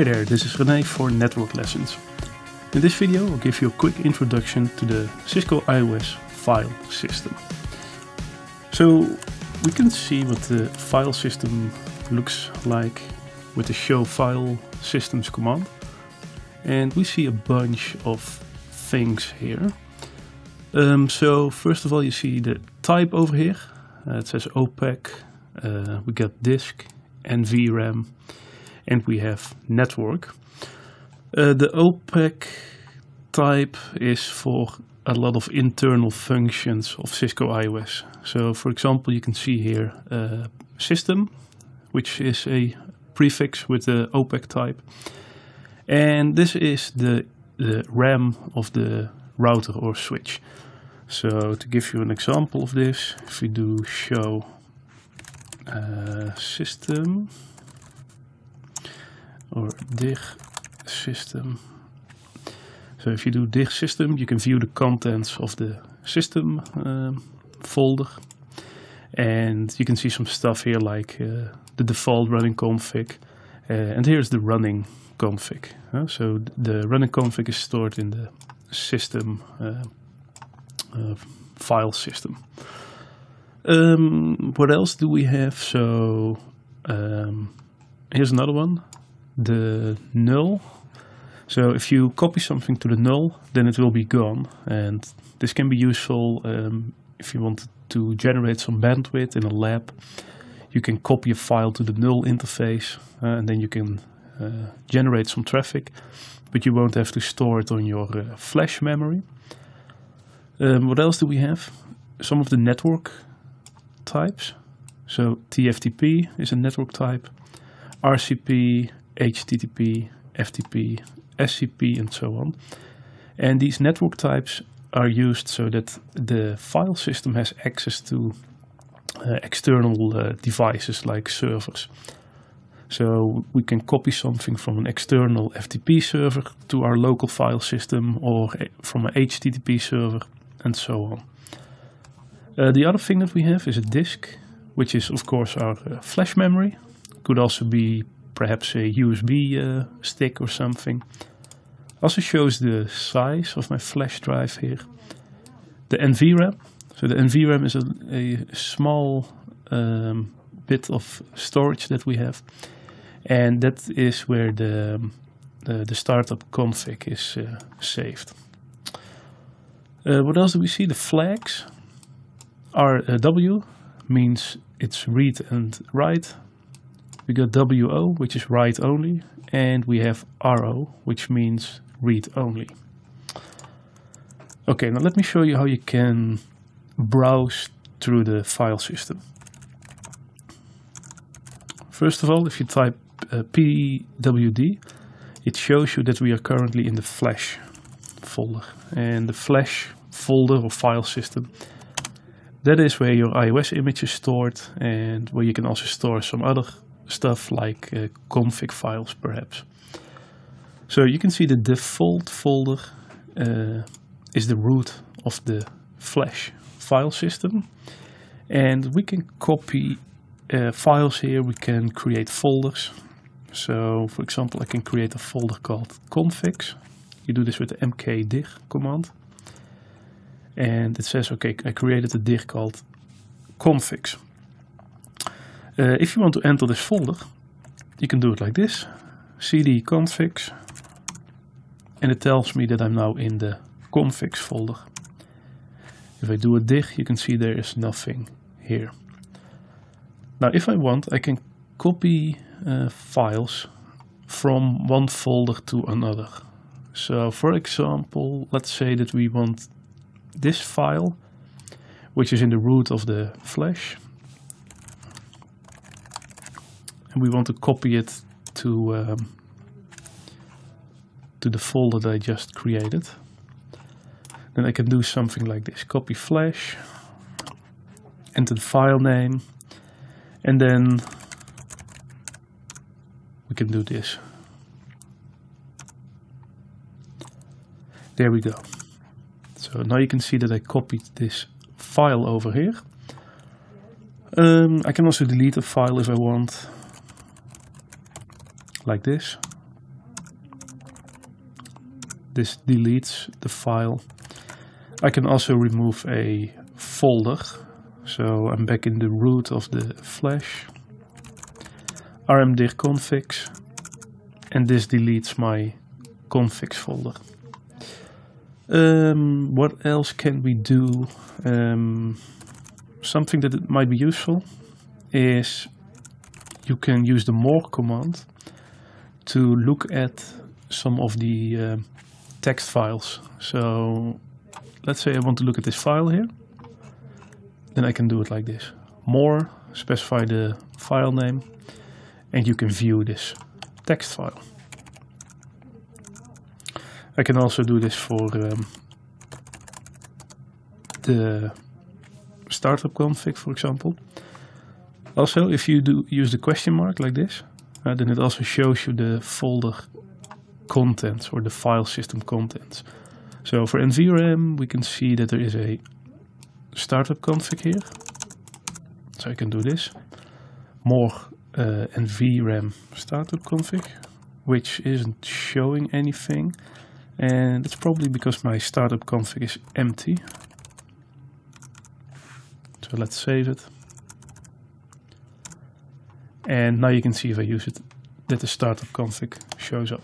Hey there, this is Rene for Network Lessons. In this video I'll give you a quick introduction to the Cisco IOS file system. So we can see what the file system looks like with the show file systems command and we see a bunch of things here. Um, so first of all you see the type over here, uh, it says opaque, uh, we got disk and NVRAM and we have network. Uh, the opaque type is for a lot of internal functions of Cisco IOS. So for example, you can see here uh, system, which is a prefix with the opaque type. And this is the, the RAM of the router or switch. So to give you an example of this, if we do show uh, system or dir system. So if you do dir system, you can view the contents of the system um, folder. And you can see some stuff here like uh, the default running config. Uh, and here's the running config. Uh, so the running config is stored in the system uh, uh, file system. Um, what else do we have? So um, here's another one, the null. So if you copy something to the null, then it will be gone. And this can be useful um, if you want to generate some bandwidth in a lab. You can copy a file to the null interface uh, and then you can uh, generate some traffic, but you won't have to store it on your uh, flash memory. Um, what else do we have? Some of the network types. So TFTP is a network type, RCP, HTTP, FTP, SCP, and so on. And these network types are used so that the file system has access to uh, external uh, devices like servers. So we can copy something from an external FTP server to our local file system or from an HTTP server and so on. Uh, the other thing that we have is a disk, which is of course our uh, flash memory. Could also be perhaps a USB uh, stick or something. Also shows the size of my flash drive here. The NVRAM. So the NVRAM is a, a small um, bit of storage that we have. And that is where the, the, the startup config is uh, saved. Uh, what else do we see? The flags. RW means it's read and write. We got WO, which is write only, and we have RO, which means read only. Okay, now let me show you how you can browse through the file system. First of all, if you type uh, pwd, it shows you that we are currently in the flash folder. And the flash folder or file system that is where your IOS image is stored and where you can also store some other stuff like uh, config files perhaps. So you can see the default folder uh, is the root of the Flash file system and we can copy uh, files here, we can create folders. So for example I can create a folder called configs. You do this with the mkdir command and it says, okay, I created a dir called configs. Uh, if you want to enter this folder, you can do it like this, cd configs, and it tells me that I'm now in the configs folder. If I do a dir, you can see there is nothing here. Now, if I want, I can copy uh, files from one folder to another. So, for example, let's say that we want this file, which is in the root of the flash. And we want to copy it to, um, to the folder that I just created. Then I can do something like this, copy flash, enter the file name, and then we can do this. There we go. So now you can see that I copied this file over here. Um, I can also delete a file if I want, like this. this deletes the file. I can also remove a folder. So I'm back in the root of the flash. rmdir configs. And this deletes my configs folder. Um, what else can we do? Um, something that might be useful is you can use the more command to look at some of the uh, text files. So let's say I want to look at this file here. Then I can do it like this. More, specify the file name, and you can view this text file. I can also do this for um, the startup config, for example. Also, if you do use the question mark like this, uh, then it also shows you the folder contents or the file system contents. So for NVRAM, we can see that there is a startup config here. So I can do this. More uh, NVRAM startup config, which isn't showing anything. And it's probably because my startup config is empty. So let's save it. And now you can see if I use it that the startup config shows up.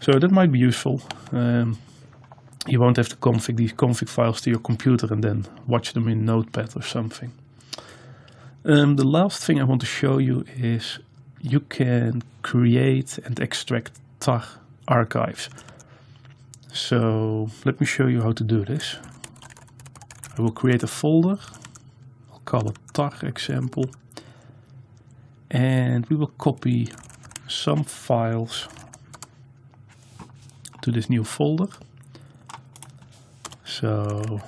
So that might be useful. Um, you won't have to config these config files to your computer and then watch them in Notepad or something. Um, the last thing I want to show you is you can create and extract tar archives. So let me show you how to do this. I will create a folder. I'll call it tar example. And we will copy some files to this new folder. So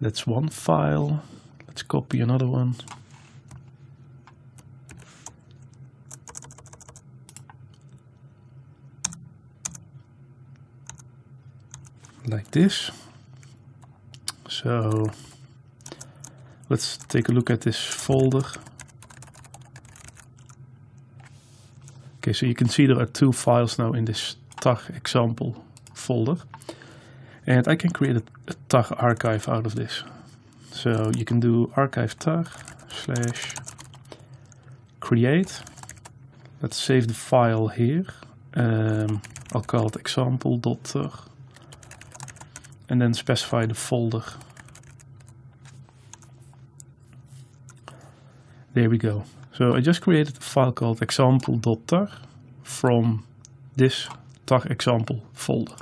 that's one file. Let's copy another one. like this. So let's take a look at this folder. Okay, so you can see there are two files now in this tar example folder. And I can create a, a tar archive out of this. So you can do archive tar slash create. Let's save the file here. Um, I'll call it example.tar and then specify the folder. There we go. So I just created a file called example.tar from this tar example folder.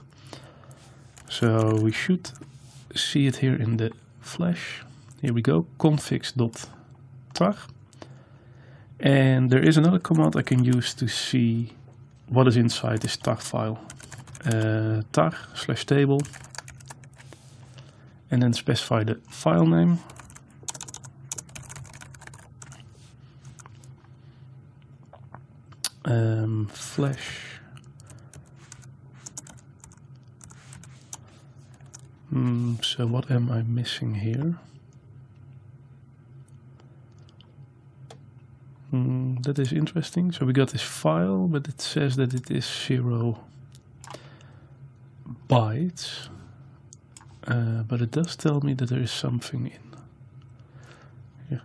So we should see it here in the flash. Here we go, configs.tar. And there is another command I can use to see what is inside this tar file. Uh, tar slash table and then specify the file name. Um, flash. Mm, so what am I missing here? Mm, that is interesting. So we got this file, but it says that it is zero bytes. Uh, but it does tell me that there is something in here.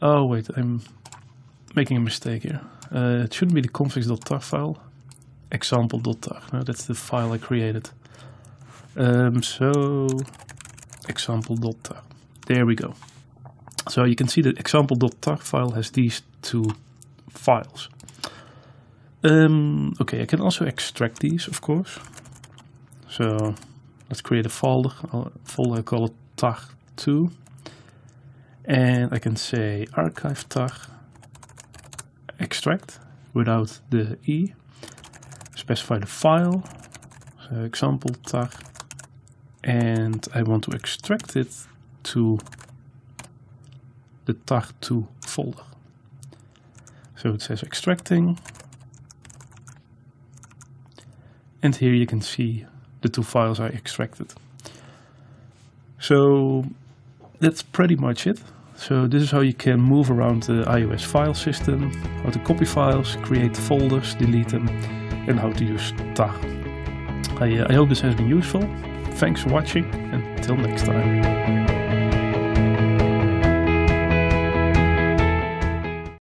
Oh wait, I'm making a mistake here. Uh, it shouldn't be the configs.tar file, example.tar. No, that's the file I created. Um, so example.tar. There we go. So you can see the example.tar file has these two files. Um, okay, I can also extract these, of course. So let's create a folder, folder I call it tar2 and I can say archive tar extract without the e specify the file so example tar and I want to extract it to the tar2 folder so it says extracting and here you can see the two files I extracted. So that's pretty much it. So this is how you can move around the IOS file system, how to copy files, create folders, delete them, and how to use tar. I, uh, I hope this has been useful. Thanks for watching, and until next time.